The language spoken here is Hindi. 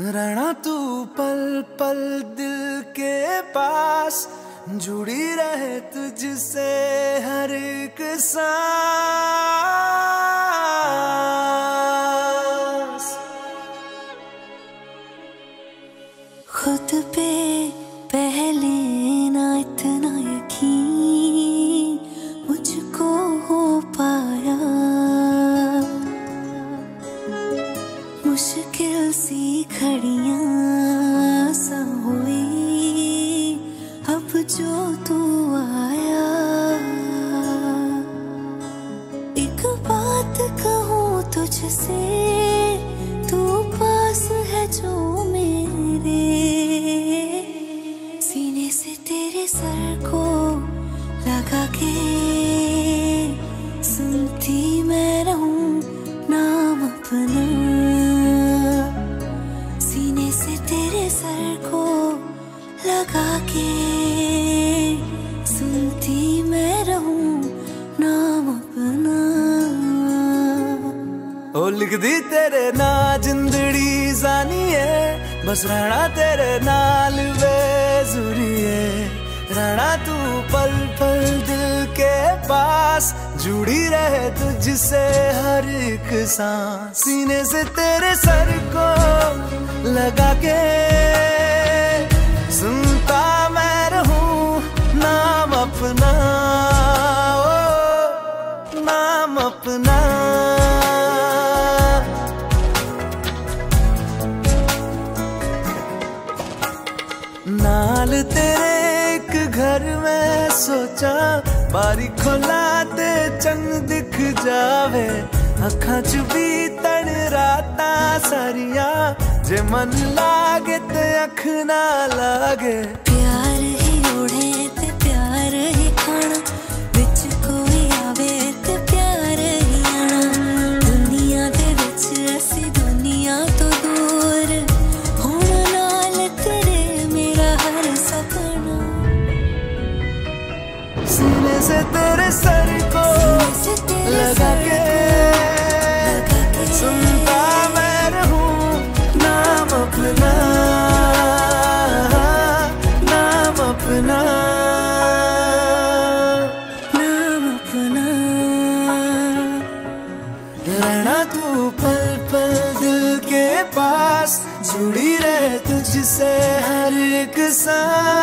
रहना तू पल पल दिल के पास, जुड़ी रहे तुझसे हर एक सांस। खुद पे सी हुई। अब जो तू आया, एक बात कहूँ तुझसे, तू पास है जो मेरे। सीने से तेरे सर को लगा के लगा सुनती मैं रहूँ नाम अपना। ओ, लिख दी तेरे ना जिंदड़ी जानी है, बस रहना तेरे नाल बेजुरी है। रहना तू पल पल दिल के पास, जुड़ी रहे तुझसे हर एक सांस। सीने से तेरे सर को लगा के नाल तेरे एक घर में सोचा, बारी खोला ते चंग दिख जावे। अखा च भी तन रात सारिया, जे मन लागे ते अख ना लागे। सीने से तेरे सर को तेरे लगा के सुनता मैं रहूँ नाम अपना नाम अपना। नाम अपना। रहना तू पल पल दिल के पास जुड़ी रहे तुझसे हर एक सांस।